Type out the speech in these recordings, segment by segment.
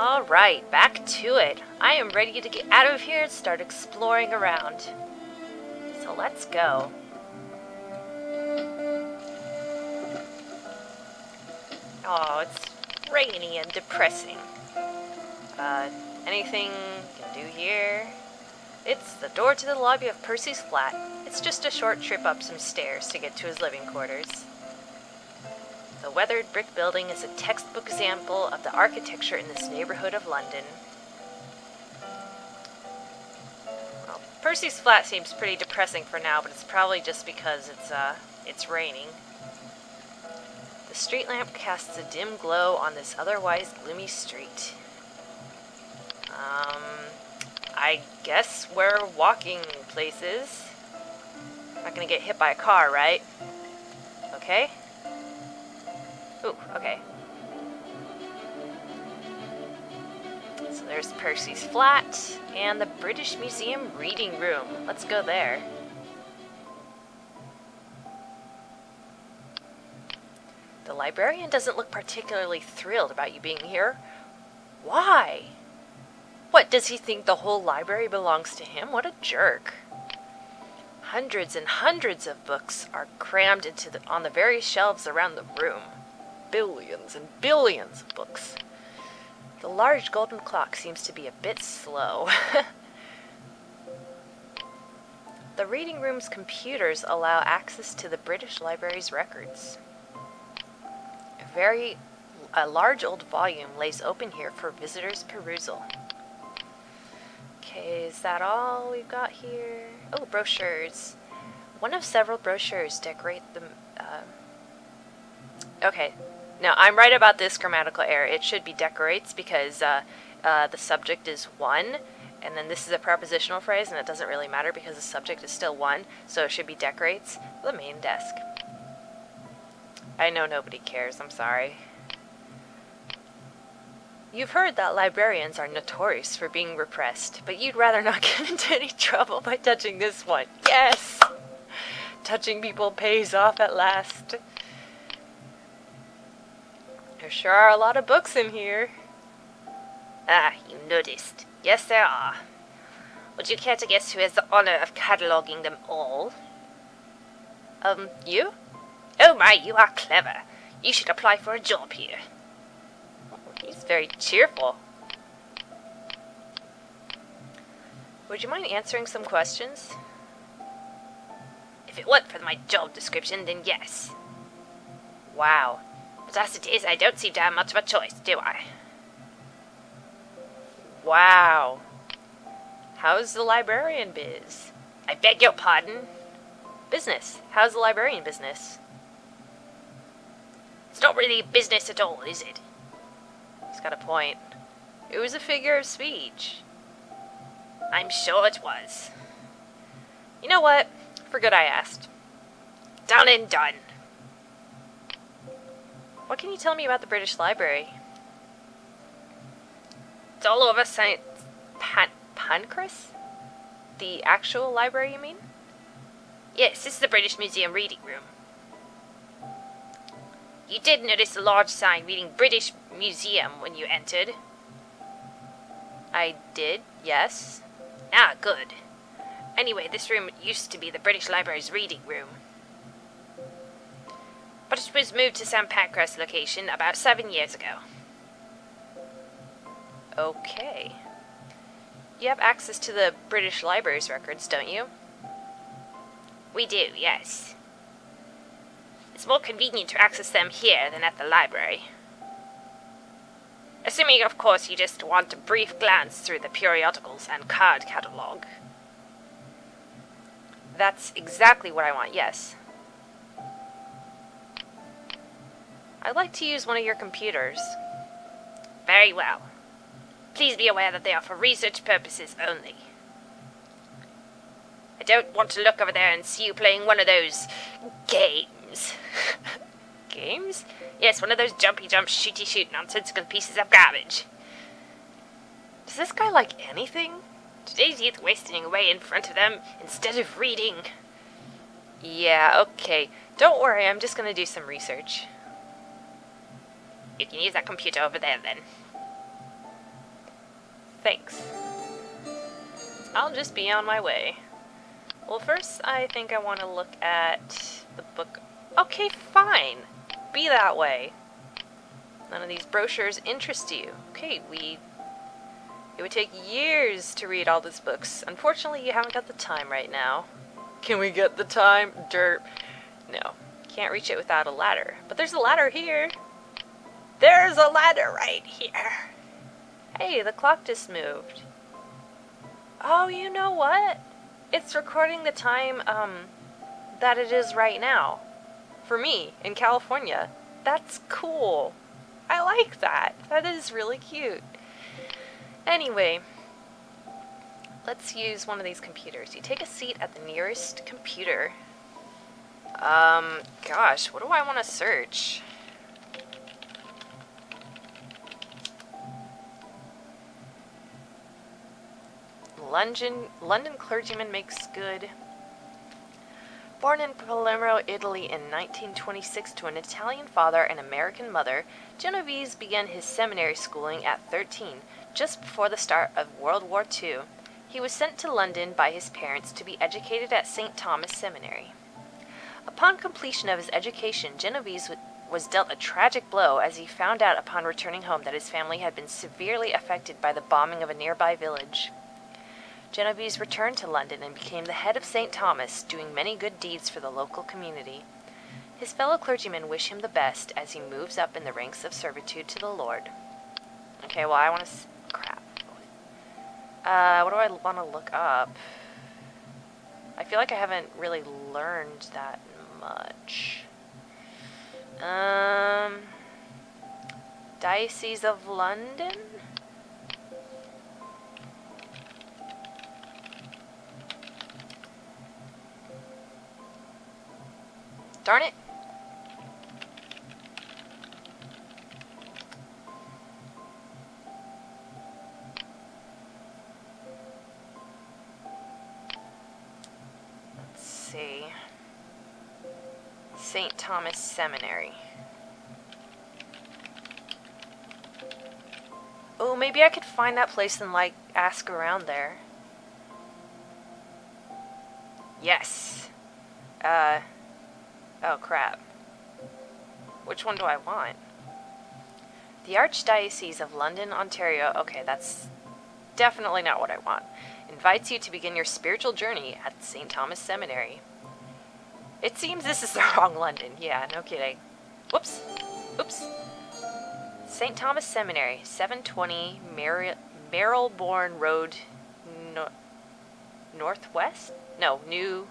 Alright, back to it. I am ready to get out of here and start exploring around. So let's go. Oh, it's rainy and depressing. Uh, anything you can do here? It's the door to the lobby of Percy's flat. It's just a short trip up some stairs to get to his living quarters. The weathered brick building is a textbook example of the architecture in this neighborhood of London. Well, Percy's flat seems pretty depressing for now, but it's probably just because it's uh it's raining. The street lamp casts a dim glow on this otherwise gloomy street. Um, I guess we're walking places. Not gonna get hit by a car, right? Okay. Ooh, okay. So there's Percy's flat and the British Museum reading room. Let's go there. The librarian doesn't look particularly thrilled about you being here. Why? What, does he think the whole library belongs to him? What a jerk. Hundreds and hundreds of books are crammed into the, on the various shelves around the room. Billions and billions of books. The large golden clock seems to be a bit slow. the reading room's computers allow access to the British Library's records. A very a large old volume lays open here for visitors' perusal. Okay, is that all we've got here? Oh, brochures. One of several brochures decorate the. Uh, okay, now I'm right about this grammatical error. It should be decorates because uh, uh, the subject is one, and then this is a prepositional phrase, and it doesn't really matter because the subject is still one, so it should be decorates the main desk. I know nobody cares, I'm sorry. You've heard that librarians are notorious for being repressed, but you'd rather not get into any trouble by touching this one. Yes! Touching people pays off at last. There sure are a lot of books in here. Ah, you noticed. Yes, there are. Would you care to guess who has the honor of cataloguing them all? Um, you? Oh my, you are clever. You should apply for a job here. He's very cheerful. Would you mind answering some questions? If it weren't for my job description, then yes. Wow. But as it is, I don't seem to have much of a choice, do I? Wow. How's the librarian biz? I beg your pardon? Business. How's the librarian business? It's not really business at all, is it? He's got a point. It was a figure of speech. I'm sure it was. You know what? For good I asked. Done and done. What can you tell me about the British Library? It's all over St. Pan- Pancras? The actual library, you mean? Yes, this is the British Museum reading room. You did notice a large sign reading British Museum when you entered. I did, yes. Ah, good. Anyway, this room used to be the British Library's reading room. Was moved to St. Pancras location about seven years ago. Okay. You have access to the British Library's records, don't you? We do, yes. It's more convenient to access them here than at the library. Assuming, of course, you just want a brief glance through the periodicals and card catalogue. That's exactly what I want, yes. I'd like to use one of your computers. Very well. Please be aware that they are for research purposes only. I don't want to look over there and see you playing one of those games. Games? Yes, one of those jumpy jump shooty shoot nonsensical pieces of garbage. Does this guy like anything? Today's youth wasting away in front of them instead of reading. Yeah, okay. Don't worry, I'm just gonna do some research. You can use that computer over there then. Thanks. I'll just be on my way. Well, first, I think I want to look at the book. Okay, fine. Be that way. None of these brochures interest you. Okay, we. It would take years to read all these books. Unfortunately, you haven't got the time right now. Can we get the time? Dirt. No. Can't reach it without a ladder. But there's a ladder here. There's a ladder right here. Hey, the clock just moved. Oh, you know what? It's recording the time um that it is right now. For me in California. That's cool. I like that. That is really cute. Anyway, let's use one of these computers. You take a seat at the nearest computer. Um, gosh, what do I want to search? London, London clergyman makes good. Born in Palermo, Italy in 1926 to an Italian father and American mother, Genovese began his seminary schooling at 13, just before the start of World War II. He was sent to London by his parents to be educated at St. Thomas Seminary. Upon completion of his education, Genovese was dealt a tragic blow as he found out upon returning home that his family had been severely affected by the bombing of a nearby village. Genovese returned to London and became the head of St. Thomas, doing many good deeds for the local community. His fellow clergymen wish him the best as he moves up in the ranks of servitude to the Lord. Okay, well, I want to. Crap. Uh, what do I want to look up? I feel like I haven't really learned that much. Um. Diocese of London? Darn it. Let's see. St. Thomas Seminary. Oh, maybe I could find that place and like ask around there. Yes. Uh Oh crap. Which one do I want? The Archdiocese of London, Ontario. Okay, that's definitely not what I want. Invites you to begin your spiritual journey at St. Thomas Seminary. It seems this is the wrong London. Yeah, no kidding. Whoops. Oops. St. Thomas Seminary, 720 Mar- Marylebourne Road, no- Northwest? No, New.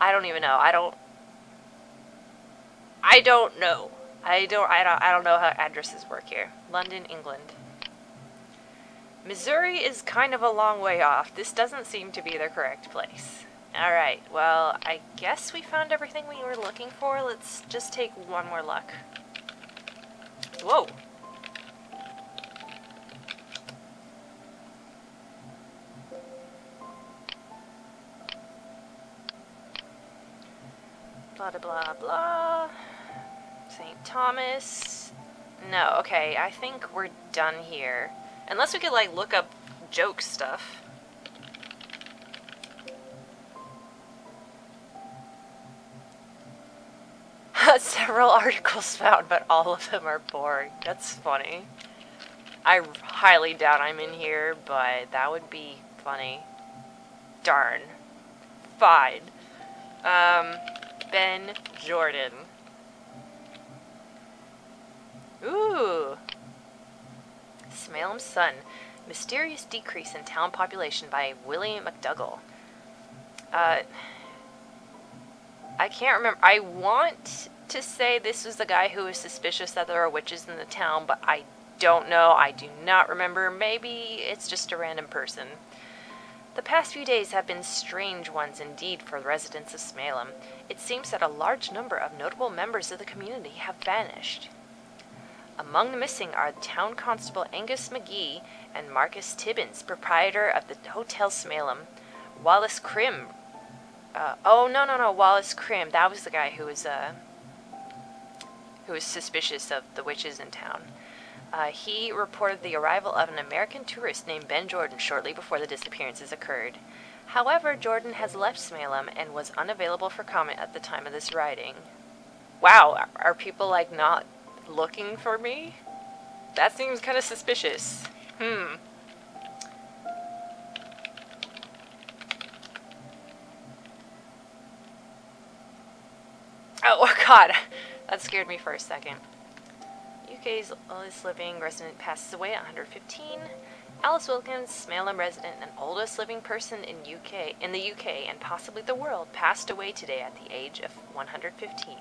I don't even know. I don't. I don't know. I don't. I don't. I don't know how addresses work here. London, England. Missouri is kind of a long way off. This doesn't seem to be the correct place. All right. Well, I guess we found everything we were looking for. Let's just take one more look. Whoa. Blah, blah, blah. St. Thomas. No, okay, I think we're done here. Unless we could, like, look up joke stuff. Several articles found, but all of them are boring. That's funny. I highly doubt I'm in here, but that would be funny. Darn. Fine. Um, Ben Jordan. Ooh. Smailham's Son. Mysterious decrease in town population by Willie McDougall. Uh, I can't remember. I want to say this was the guy who was suspicious that there are witches in the town, but I don't know. I do not remember. Maybe it's just a random person. The past few days have been strange ones indeed for the residents of Smailham. It seems that a large number of notable members of the community have vanished. Among the missing are town constable Angus McGee and Marcus Tibbins, proprietor of the Hotel Smailham. Wallace Crim. Uh, oh no no no Wallace Crim. That was the guy who was uh who was suspicious of the witches in town. Uh, he reported the arrival of an American tourist named Ben Jordan shortly before the disappearances occurred. However, Jordan has left Smailham and was unavailable for comment at the time of this writing. Wow, are people like not looking for me? That seems kind of suspicious. Hmm. Oh, God. That scared me for a second. UK's oldest living resident passes away at 115. Alice Wilkins, Smailham resident and oldest living person in UK in the UK and possibly the world, passed away today at the age of 115.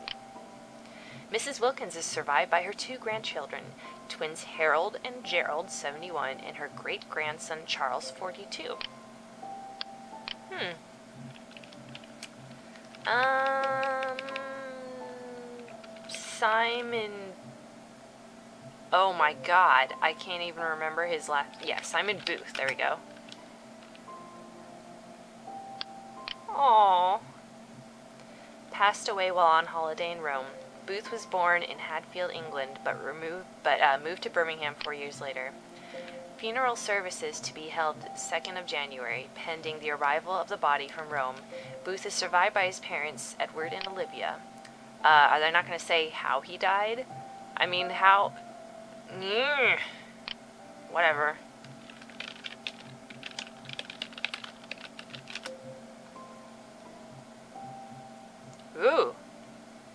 Mrs. Wilkins is survived by her two grandchildren, twins Harold and Gerald, 71, and her great grandson Charles, 42. Hmm. Um. Simon. Oh my god, I can't even remember his last. Yeah, Simon Booth. There we go. Aww. Passed away while on holiday in Rome. Booth was born in Hadfield, England, but removed, but uh, moved to Birmingham four years later. Funeral services to be held 2nd of January, pending the arrival of the body from Rome. Booth is survived by his parents, Edward and Olivia. Uh, are they not going to say how he died? I mean, how. Mm. Whatever.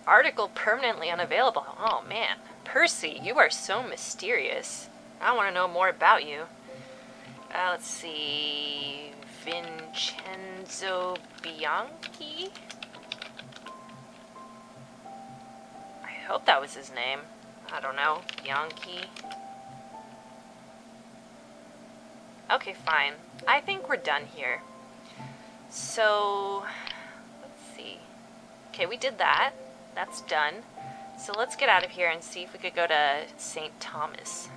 Article permanently unavailable. Oh man. Percy, you are so mysterious. I want to know more about you. Uh, let's see. Vincenzo Bianchi? I hope that was his name. I don't know. Bianchi. Okay, fine. I think we're done here. So, let's see. Okay, we did that. That's done. So let's get out of here and see if we could go to St. Thomas.